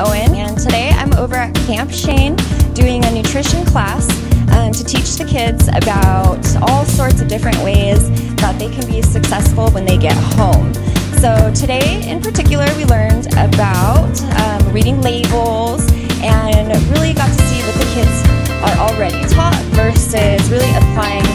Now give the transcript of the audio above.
Owen, and today I'm over at Camp Shane doing a nutrition class um, to teach the kids about all sorts of different ways that they can be successful when they get home. So today in particular we learned about um, reading labels and really got to see what the kids are already taught versus really applying.